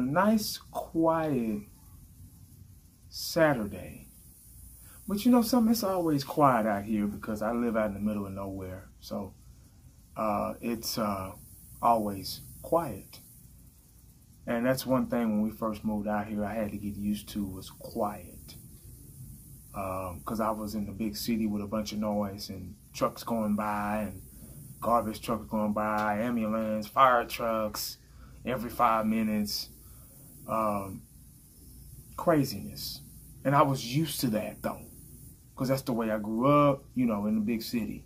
A nice, quiet Saturday. But you know something, it's always quiet out here because I live out in the middle of nowhere. So uh, it's uh, always quiet. And that's one thing when we first moved out here I had to get used to was quiet. Because um, I was in the big city with a bunch of noise and trucks going by and garbage trucks going by, ambulance, fire trucks every five minutes. Um, craziness. And I was used to that though, because that's the way I grew up, you know, in the big city,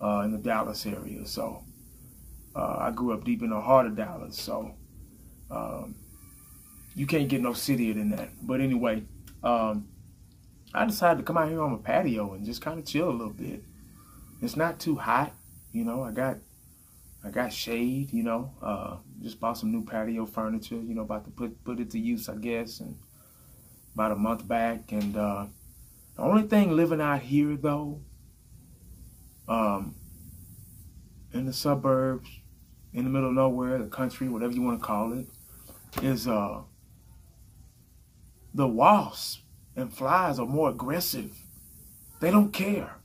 uh, in the Dallas area. So uh, I grew up deep in the heart of Dallas. So um, you can't get no cityer than that. But anyway, um, I decided to come out here on my patio and just kind of chill a little bit. It's not too hot, you know. I got I got shade, you know. Uh, just bought some new patio furniture, you know, about to put put it to use, I guess, and about a month back. And uh, the only thing living out here though, um, in the suburbs, in the middle of nowhere, the country, whatever you want to call it, is uh the wasps and flies are more aggressive. They don't care.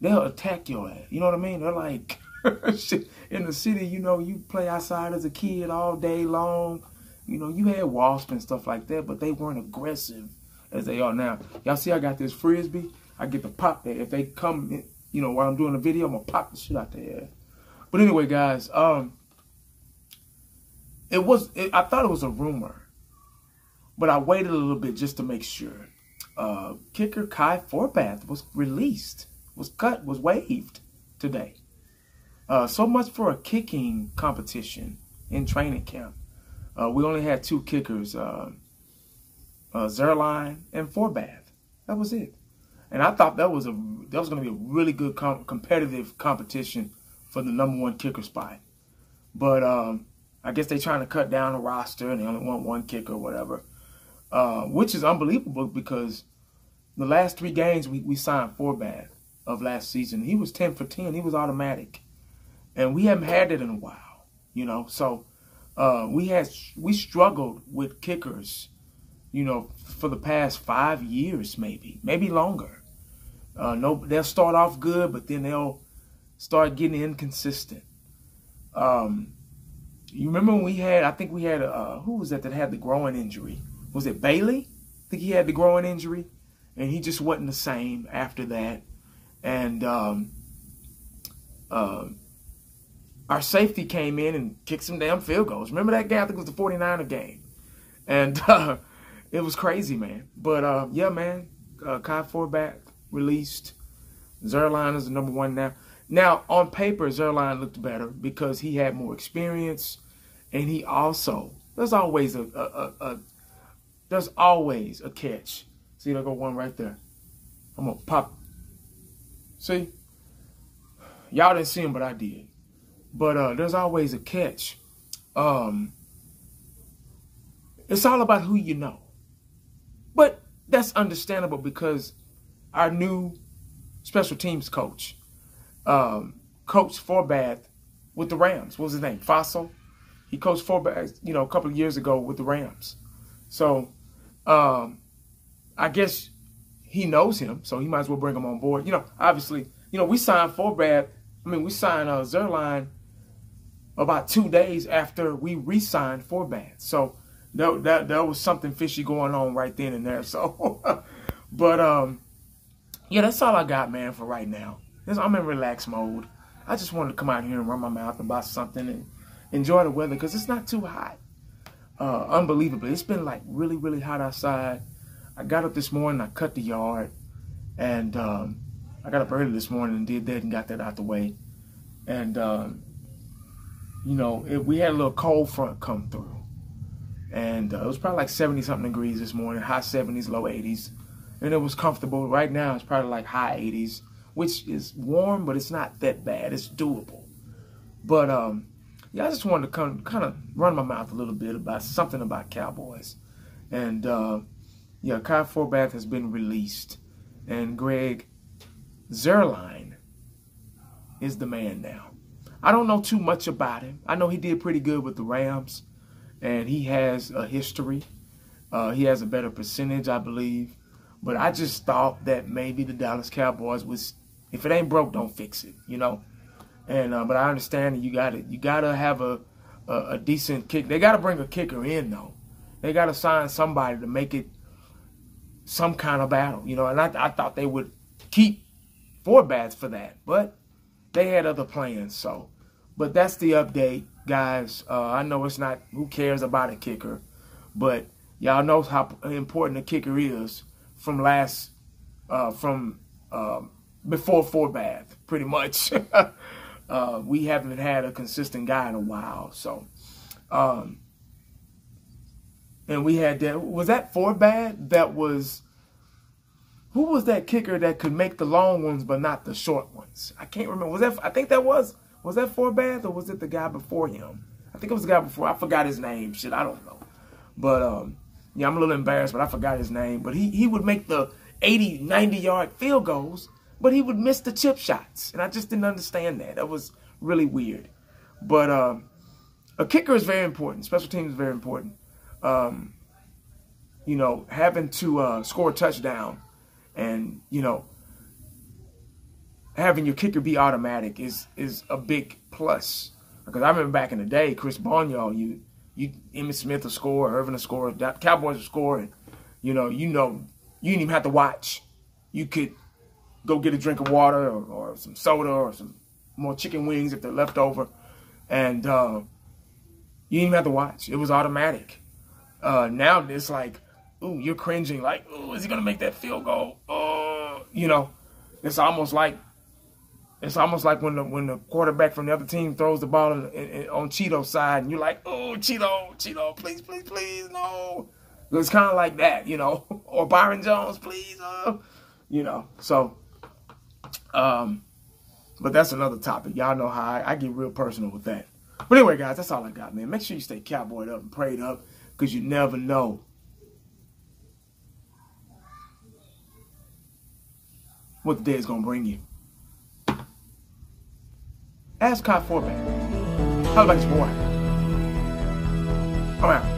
They'll attack your ass. You know what I mean? They're like in the city, you know, you play outside as a kid all day long. You know, you had wasps and stuff like that, but they weren't aggressive as they are now. Y'all see I got this frisbee? I get to pop that. If they come, you know, while I'm doing the video, I'm gonna pop the shit out there. But anyway, guys, um, it was, it, I thought it was a rumor, but I waited a little bit just to make sure. Uh, kicker Kai Forbath was released, was cut, was waived today. Uh, so much for a kicking competition in training camp. Uh, we only had two kickers, uh, uh, Zuerlein and Forbath. That was it. And I thought that was a that was going to be a really good com competitive competition for the number one kicker spot. But um, I guess they're trying to cut down the roster and they only want one kicker or whatever, uh, which is unbelievable because the last three games we, we signed Forbath of last season. He was 10 for 10. He was automatic. And we haven't had it in a while, you know. So uh, we had we struggled with kickers, you know, for the past five years, maybe, maybe longer. Uh, no, they'll start off good, but then they'll start getting inconsistent. Um, you remember when we had, I think we had, uh, who was that that had the growing injury? Was it Bailey? I think he had the growing injury, and he just wasn't the same after that. And um, uh, our safety came in and kicked some damn field goals. Remember that game? I think it was the 49er game. And uh, it was crazy, man. But uh, yeah, man, uh, Kai Forbath released. Zuerlein is the number one now. Now, on paper, Zuerlein looked better because he had more experience, and he also there's always a, a, a, a there's always a catch. See, there go one right there. I'm gonna pop. See, y'all didn't see him, but I did. But uh, there's always a catch. Um, it's all about who you know. But that's understandable because our new special teams coach um, coached Forbath with the Rams. What was his name? Fassel. He coached Forbath, you know, a couple of years ago with the Rams. So um, I guess he knows him, so he might as well bring him on board. You know, obviously, you know, we signed Forbath. I mean, we signed uh, Zuerlein about two days after we re-signed Forbath. So that, that that was something fishy going on right then and there. So, but um, yeah, that's all I got, man, for right now. I'm in relax mode. I just wanted to come out here and run my mouth about something and enjoy the weather because it's not too hot. Uh, unbelievably, it's been like really, really hot outside. I got up this morning, I cut the yard, and um, I got up early this morning and did that and got that out the way. And um, you know, it, we had a little cold front come through, and uh, it was probably like 70 something degrees this morning, high 70s, low 80s, and it was comfortable. Right now, it's probably like high 80s which is warm, but it's not that bad. It's doable. But um, yeah, I just wanted to come, kind of run my mouth a little bit about something about Cowboys. And uh, yeah, Kai Forbath has been released, and Greg Zuerlein is the man now. I don't know too much about him. I know he did pretty good with the Rams, and he has a history. Uh, he has a better percentage, I believe. But I just thought that maybe the Dallas Cowboys was, if it ain't broke, don't fix it, you know. And uh, but I understand you got to you got to have a, a, a decent kick. They got to bring a kicker in though. They got to sign somebody to make it some kind of battle, you know. And I, I thought they would keep Forbath for that, but they had other plans. So, but that's the update, guys. Uh, I know it's not who cares about a kicker, but y'all know how important a kicker is from last uh, from um, before Forbath, pretty much. uh, we haven't had a consistent guy in a while, so. Um, and we had that. Was that Forbath? That was who was that kicker that could make the long ones but not the short ones? I can't remember. Was that? I think that was. Was that Forbath or was it the guy before him? I think it was the guy before. I forgot his name. Shit, I don't know. But um, yeah, I'm a little embarrassed, but I forgot his name. But he he would make the 80, 90 yard field goals, but he would miss the chip shots, and I just didn't understand that. That was really weird. But um, a kicker is very important. Special teams is very important. Um, you know, having to uh, score a touchdown and you know having your kicker be automatic is is a big plus because I remember back in the day, Chris Boniol, you you Emmitt Smith will score, Irvin will score, Cowboys will score, and you know you know you didn't even have to watch. You could go get a drink of water or, or some soda or some more chicken wings if they're left over, and uh, you didn't even have to watch. It was automatic. Uh, now it's like ooh, you're cringing, like, ooh, is he gonna make that field goal? Oh, you know, it's almost like it's almost like when the when the quarterback from the other team throws the ball in, in, on Chido's side, and you're like, oh, Chido, Chido, please, please, please, no. It's kind of like that, you know, or Byron Jones, please, uh, you know. So, um, but that's another topic. Y'all know how I, I get real personal with that. But anyway, guys, that's all I got, man. Make sure you stay cowboyed up and prayed up, because you never know what the day is going to bring you. Ask Kai Forbath. How about his boy? Come out.